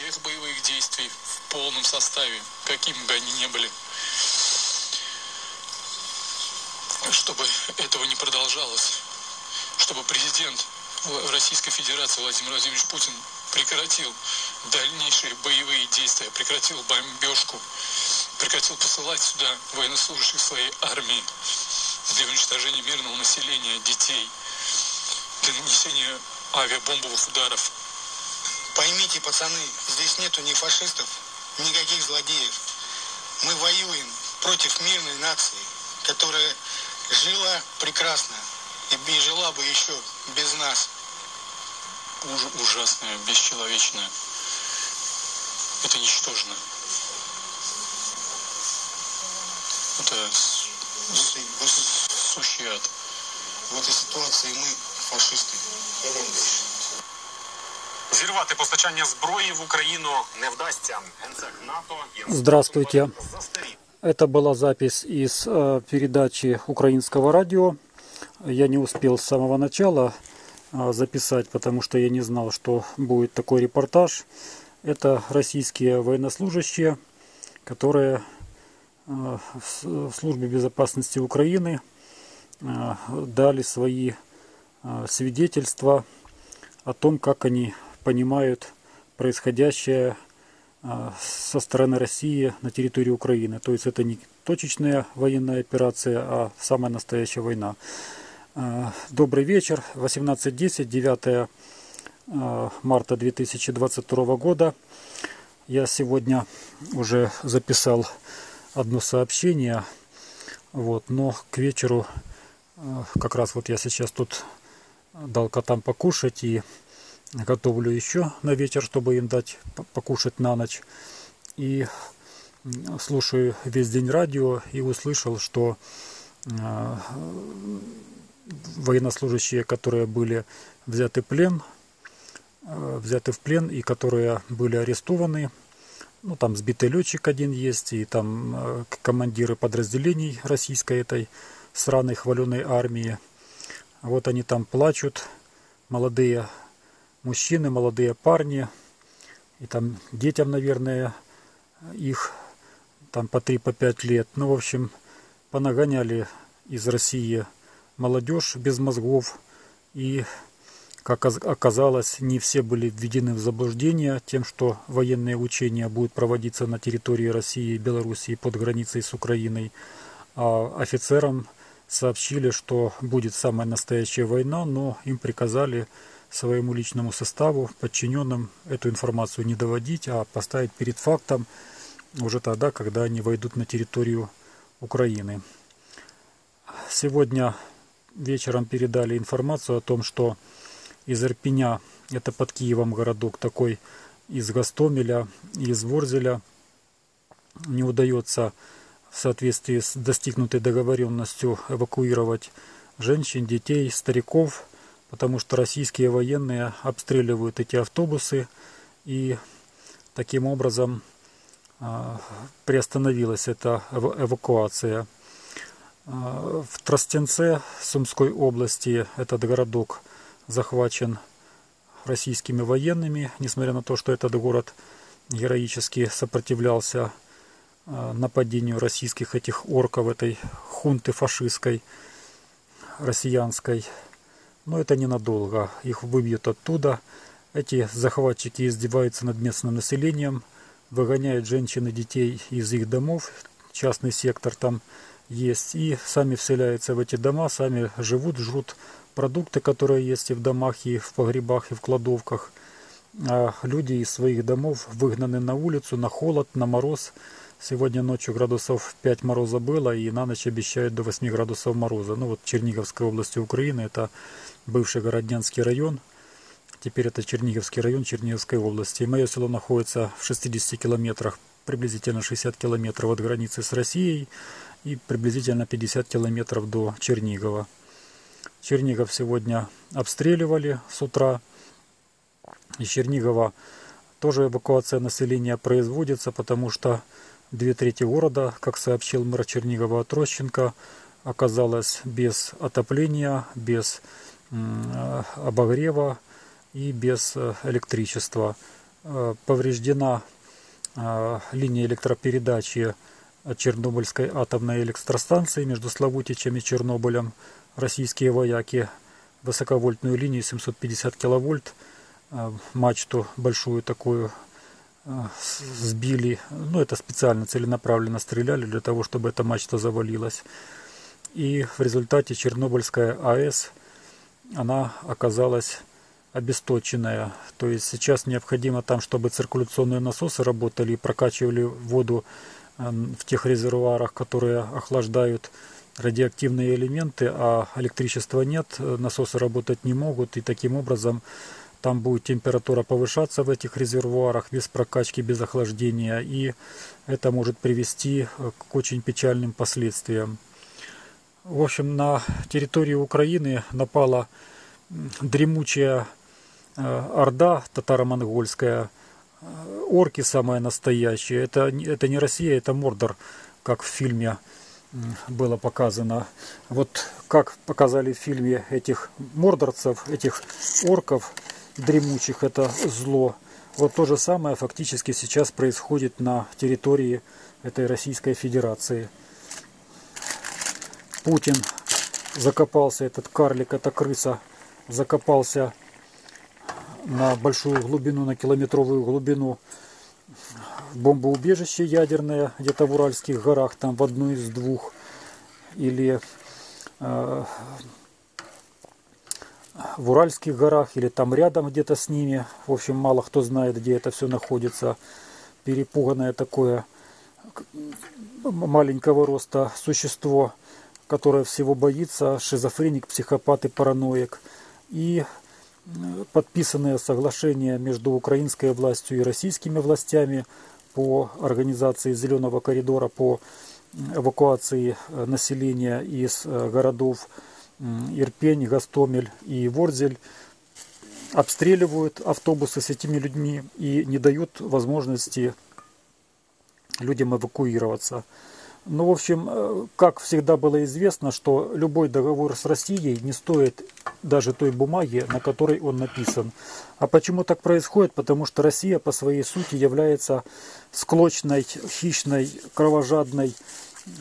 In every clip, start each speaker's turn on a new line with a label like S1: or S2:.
S1: всех боевых действий в полном составе, какими бы они ни были. Чтобы этого не продолжалось, чтобы президент Российской Федерации Владимир Владимирович Путин прекратил дальнейшие боевые действия, прекратил бомбежку, прекратил посылать сюда военнослужащих своей армии для уничтожения мирного населения, детей, для нанесения авиабомбовых ударов.
S2: Поймите, пацаны, здесь нету ни фашистов, никаких злодеев. Мы воюем против мирной нации, которая жила прекрасно и жила бы еще без нас.
S1: Уж, ужасное, бесчеловечное. Это ничтожно. Это
S2: этой,
S1: сущий ад.
S2: В этой ситуации мы фашисты.
S3: Зірвати постачання зброї в Україну не вдасться. Генсек НАТО
S4: Здравствуйте. Это была запись из э, передачи украинского радио. Я не успел с самого начала э, записать, потому что я не знал, что будет такой репортаж. Это российские военнослужащие, которые э, в службе безопасности Украины э, дали свои э, свидетельства о том, как они понимают происходящее со стороны России на территории Украины. То есть это не точечная военная операция, а самая настоящая война. Добрый вечер. 18.10, 9 марта 2022 года. Я сегодня уже записал одно сообщение, вот, но к вечеру, как раз вот я сейчас тут дал котам покушать и готовлю еще на вечер, чтобы им дать покушать на ночь. И слушаю весь день радио и услышал, что военнослужащие, которые были взяты плен, Э, взяты в плен и которые были арестованы. Ну, там сбитый летчик один есть, и там э, командиры подразделений российской этой сраной хваленой армии. Вот они там плачут, молодые мужчины, молодые парни, и там детям, наверное, их там по 3-5 по пять лет. Ну, в общем, понагоняли из России молодежь без мозгов и как оказалось, не все были введены в заблуждение тем, что военные учения будут проводиться на территории России и Белоруссии под границей с Украиной. А офицерам сообщили, что будет самая настоящая война, но им приказали своему личному составу, подчиненным, эту информацию не доводить, а поставить перед фактом уже тогда, когда они войдут на территорию Украины. Сегодня вечером передали информацию о том, что из Ирпеня, это под Киевом городок такой, из Гастомеля, из Ворзеля не удается в соответствии с достигнутой договоренностью эвакуировать женщин, детей, стариков, потому что российские военные обстреливают эти автобусы и таким образом а, приостановилась эта эвакуация. А, в Тростенце Сумской области, этот городок, захвачен российскими военными, несмотря на то, что этот город героически сопротивлялся э, нападению российских этих орков, этой хунты фашистской, россиянской. Но это ненадолго. Их выбьют оттуда. Эти захватчики издеваются над местным населением, выгоняют женщин и детей из их домов. Частный сектор там есть. И сами вселяются в эти дома, сами живут, жрут продукты, которые есть и в домах, и в погребах, и в кладовках. А люди из своих домов выгнаны на улицу, на холод, на мороз. Сегодня ночью градусов 5 мороза было, и на ночь обещают до 8 градусов мороза. Ну вот Черниговской области Украины, это бывший Городнянский район. Теперь это Черниговский район Черниговской области. И мое село находится в 60 километрах, приблизительно 60 километров от границы с Россией и приблизительно 50 километров до Чернигова. Чернигов сегодня обстреливали с утра. Из Чернигова тоже эвакуация населения производится, потому что две трети города, как сообщил мэр Чернигова Трощенко, оказалось без отопления, без обогрева и без э, электричества. э, повреждена линия электропередачи от Чернобыльской атомной электростанции между Славутичем и Чернобылем. Российские вояки высоковольтную линию 750 киловольт, мачту большую такую сбили. Ну, это специально, целенаправленно стреляли для того, чтобы эта мачта завалилась. И в результате Чернобыльская АЭС, она оказалась обесточенная. То есть сейчас необходимо там, чтобы циркуляционные насосы работали и прокачивали воду эм, в тех резервуарах, которые охлаждают радиоактивные элементы, а электричества нет, насосы работать не могут, и таким образом там будет температура повышаться в этих резервуарах без прокачки, без охлаждения, и это может привести э, к очень печальным последствиям. В общем, на территории Украины напала дремучая э, орда татаро-монгольская, э, орки самая настоящая. Это, это не Россия, это Мордор, как в фильме было показано. Вот как показали в фильме этих мордорцев, этих орков дремучих, это зло. Вот то же самое фактически сейчас происходит на территории этой Российской Федерации. Путин закопался, этот карлик, эта крыса, закопался на большую глубину, на километровую глубину бомбоубежище ядерное где-то в Уральских горах, там в одну из двух, или э, в Уральских горах, или там рядом где-то с ними. В общем, мало кто знает, где это все находится. Перепуганное такое маленького роста существо – которая всего боится, шизофреник, психопат и параноик. И подписанное соглашение между украинской властью и российскими властями по организации зеленого коридора, по эвакуации э, населения из э, городов Ирпень, Гастомель и Ворзель обстреливают автобусы с этими людьми и не дают возможности людям эвакуироваться. Ну, в общем, э, как всегда было известно, что любой договор с Россией не стоит даже той бумаги, на которой он написан. А почему так происходит? Потому что Россия по своей сути является склочной, хищной, кровожадной,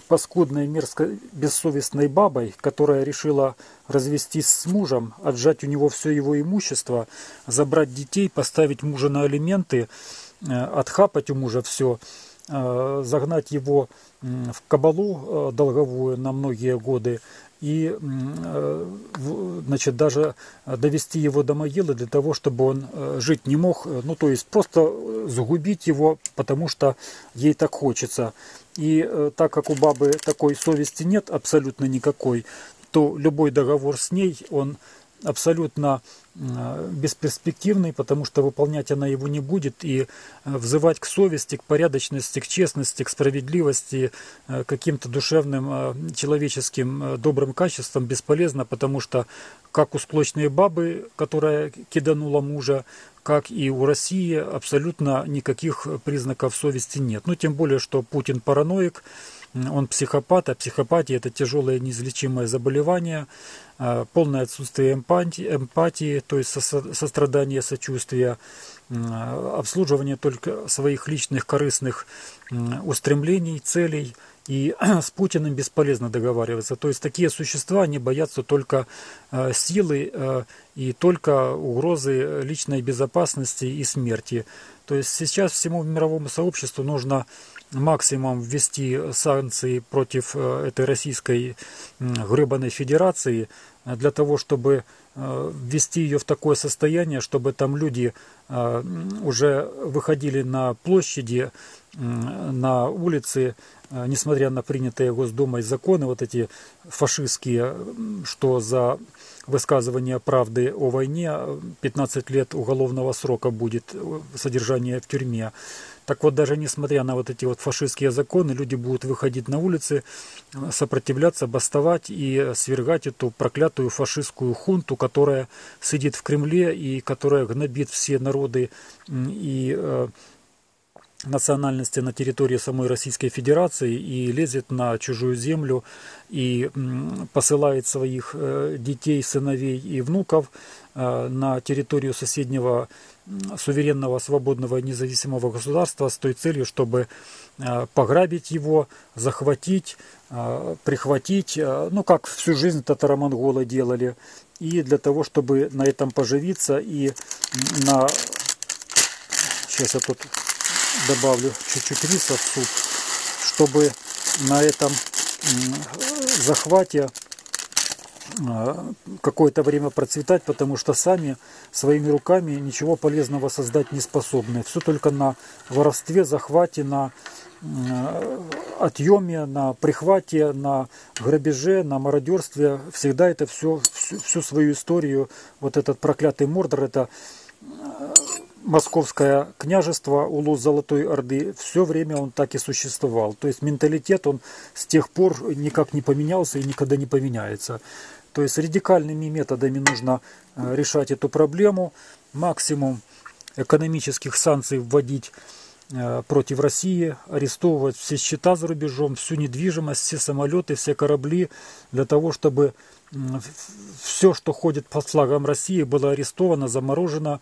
S4: паскудной, мерзкой, бессовестной бабой, которая решила развестись с мужем, отжать у него все его имущество, забрать детей, поставить мужа на алименты, э, отхапать у мужа все – Э, загнать его в кабалу э, долговую на многие годы и значит, даже довести его до могилы для того, чтобы он жить не мог, ну то есть просто загубить его, потому что ей так хочется. И так как у бабы такой совести нет абсолютно никакой, то любой договор с ней, он абсолютно бесперспективный, потому что выполнять она его не будет, и э, взывать к совести, к порядочности, к честности, к справедливости, э, каким-то душевным, э, человеческим, добрым качествам бесполезно, потому что как у склочной бабы, которая киданула мужа, как и у России, абсолютно никаких признаков совести нет. Ну, тем более, что Путин параноик, он психопат, а психопатия это тяжелое неизлечимое заболевание, а, полное отсутствие эмпатии, эмпатии то есть сострадания, сочувствия, обслуживание только своих личных корыстных устремлений, целей. И с Путиным бесполезно договариваться. То есть такие существа, они боятся только а, силы а, и только угрозы личной безопасности и смерти. То есть сейчас всему мировому сообществу нужно максимум ввести санкции против э, этой российской гребаной федерации э, для того, чтобы э, ввести ее в такое состояние, чтобы там люди уже выходили на площади, на улицы, несмотря на принятые Госдумой законы, вот эти фашистские, что за высказывание правды о войне 15 лет уголовного срока будет содержание в тюрьме. Так вот, даже несмотря на вот эти вот фашистские законы, люди будут выходить на улицы, сопротивляться, бастовать и свергать эту проклятую фашистскую хунту, которая сидит в Кремле и которая гнобит все народы и э, национальности на территории самой Российской Федерации и лезет на чужую землю и посылает своих э, детей, сыновей и внуков на территорию соседнего суверенного, свободного независимого государства с той целью, чтобы пограбить его, захватить, прихватить, ну как всю жизнь татаро-монголы делали, и для того, чтобы на этом поживиться и на... Сейчас я тут добавлю чуть-чуть риса в суп, чтобы на этом захвате а, какое-то время процветать, потому что сами своими руками ничего полезного создать не способны. Все только на воровстве, захвате, на отъеме, на прихвате, на грабеже, на мародерстве. Всегда это все, всю, всю свою историю, вот этот проклятый Мордор, это московское княжество, улус Золотой Орды, все время он так и существовал. То есть менталитет он с тех пор никак не поменялся и никогда не поменяется. То есть радикальными методами нужно э, решать эту проблему, максимум экономических санкций вводить э, против России, арестовывать все счета за рубежом, всю недвижимость, все самолеты, все корабли, для того, чтобы все, что ходит под флагом России, было арестовано, заморожено,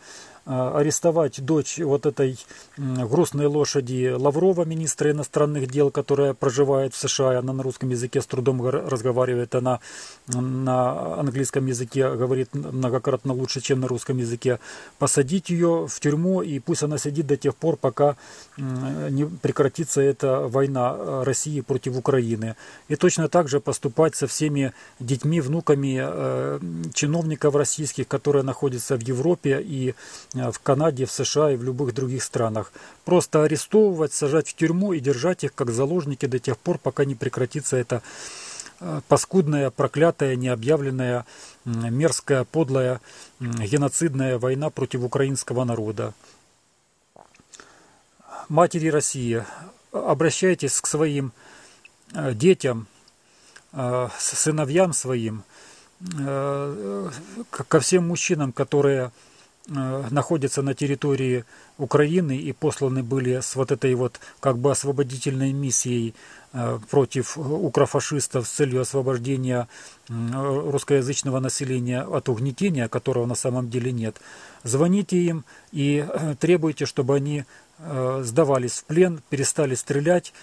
S4: арестовать дочь вот этой грустной лошади Лаврова, министра иностранных дел, которая проживает в США, она на русском языке с трудом разговаривает, она на английском языке говорит многократно лучше, чем на русском языке, посадить ее в тюрьму, и пусть она сидит до тех пор, пока не прекратится эта война России против Украины. И точно так же поступать со всеми детьми, внуками э, чиновников российских, которые находятся в Европе и Э, в Канаде, в США и в любых других странах. Просто арестовывать, сажать в тюрьму и держать их как заложники до тех пор, пока не прекратится эта э, паскудная, проклятая, необъявленная, мерзкая, подлая, геноцидная война против украинского народа. Матери России, обращайтесь к своим э, детям, сыновьям своим, ко всем мужчинам, которые Э, находятся на территории Украины и посланы были с вот этой вот как бы освободительной миссией э, против укрофашистов с целью освобождения русскоязычного населения от угнетения, которого на самом деле нет. Звоните им и э, требуйте, чтобы они сдавались в плен, перестали стрелять,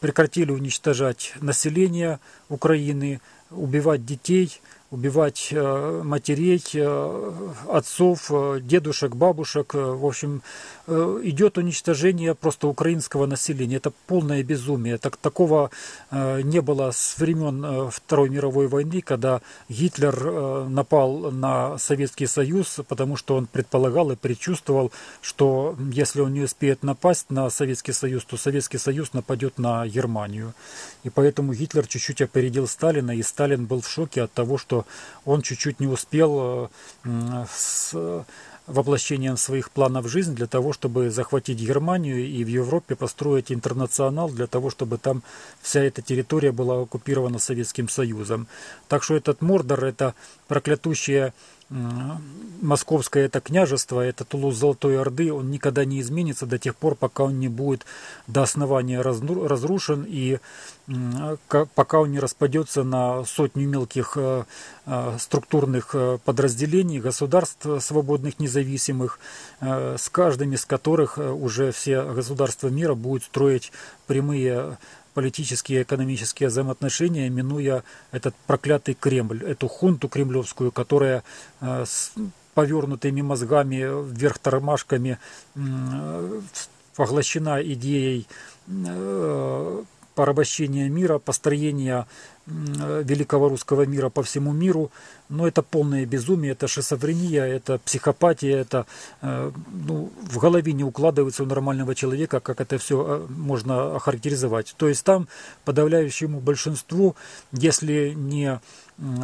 S4: прекратили уничтожать население Украины, убивать детей – убивать э, матерей, э, отцов, э, дедушек, бабушек. В общем, идет уничтожение просто украинского населения. Это полное безумие. Так, такого не было с времен Второй мировой войны, когда Гитлер напал на Советский Союз, потому что он предполагал и предчувствовал, что если он не успеет напасть на Советский Союз, то Советский Союз нападет на Германию. И поэтому Гитлер чуть-чуть опередил Сталина, и Сталин был в шоке от того, что он чуть-чуть не успел э, с воплощением своих планов в жизнь для того, чтобы захватить Германию и в Европе построить интернационал для того, чтобы там вся эта территория была оккупирована Советским Союзом. Так что этот Мордор, это проклятущая московское это княжество, это Тулуз Золотой Орды, он никогда не изменится до тех пор, пока он не будет до основания разрушен и пока он не распадется на сотню мелких э, э, структурных э, подразделений, государств свободных, независимых, с каждым из которых уже все государства мира будут строить прямые политические и экономические взаимоотношения, минуя этот проклятый Кремль, эту хунту кремлевскую, которая э, с повернутыми мозгами, вверх тормашками э, поглощена идеей э, порабощения мира, построения великого русского мира по всему миру, но это полное безумие, это шизофрения, это психопатия, это э, ну, в голове не укладывается у нормального человека, как это все э, можно охарактеризовать. То есть там подавляющему большинству, если не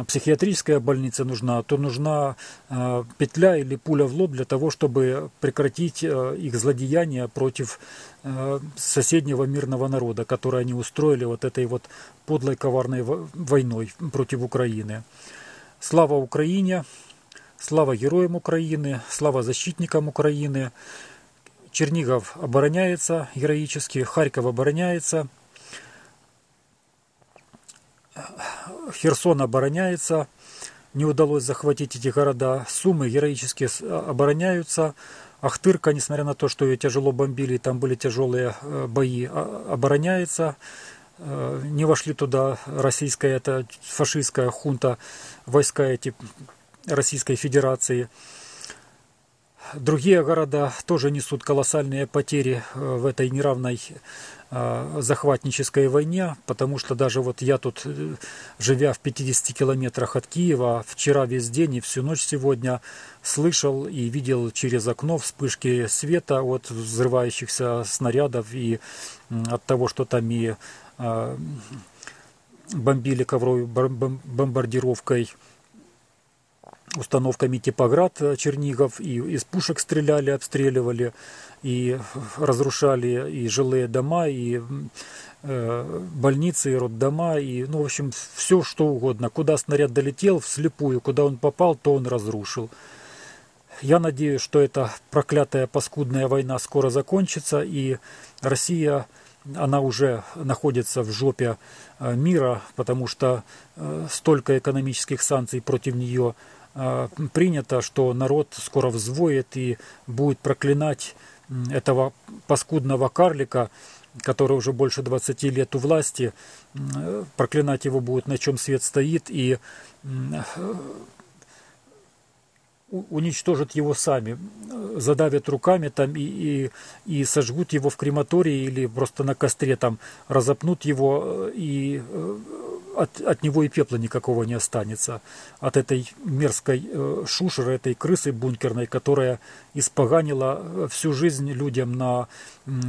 S4: психиатрическая больница нужна, то нужна э, петля или пуля в лоб для того, чтобы прекратить их злодеяния против соседнего мирного народа, который они устроили вот этой вот подлой коварной войной против Украины. Слава Украине, слава героям Украины, слава защитникам Украины. Чернигов обороняется героически, Харьков обороняется, Херсон обороняется, не удалось захватить эти города. Сумы героически обороняются. Ахтырка, несмотря на то, что ее тяжело бомбили, там были тяжелые бои, обороняется. Не вошли туда российская, это фашистская хунта, войска эти Российской Федерации. Другие города тоже несут колоссальные потери э, в этой неравной э, захватнической войне, потому что даже вот я тут, э, живя в 50 километрах от Киева, вчера весь день и всю ночь сегодня слышал и видел через окно вспышки света от взрывающихся снарядов и от того, что там и бомбили ковровой бомбардировкой установками типа «Град» э, Чернигов, и из пушек стреляли, обстреливали, и разрушали и жилые дома, и э, больницы, и роддома, и, ну, в общем, все что угодно. Куда снаряд долетел, вслепую, куда он попал, то он разрушил. Я надеюсь, что эта проклятая паскудная война скоро закончится, и Россия, она уже находится в жопе э, мира, потому что столько экономических санкций против нее – а, принято, что народ скоро взвоет и будет проклинать этого паскудного карлика, который уже больше 20 лет у власти, проклинать его будет, на чем свет стоит, и уничтожат его сами, задавят руками там и, и, и сожгут его в крематории или просто на костре там разопнут его и э, от, от него и пепла никакого не останется. От этой мерзкой э, шушеры, этой крысы бункерной, которая испоганила э, всю жизнь людям на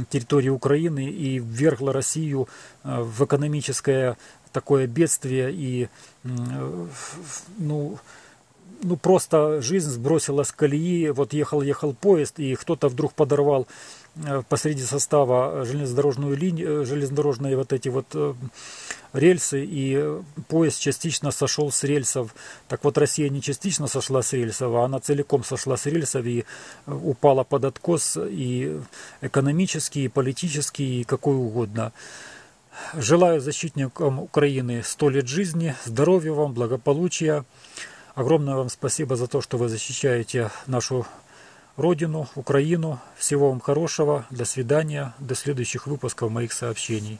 S4: территории Украины и ввергла Россию э, в экономическое такое бедствие и ну, ну просто жизнь сбросила с колеи, вот ехал-ехал поезд, и кто-то вдруг подорвал посреди состава железнодорожную линию, железнодорожные вот эти вот рельсы, и поезд частично сошел с рельсов. Так вот, Россия не частично сошла с рельсов, а она целиком сошла с рельсов и упала под откос и экономический, и политический, и какой угодно. Желаю защитникам Украины сто лет жизни, здоровья вам, благополучия. Огромное вам спасибо за то, что вы защищаете нашу Родину, Украину. Всего вам хорошего. До свидания. До следующих выпусков моих сообщений.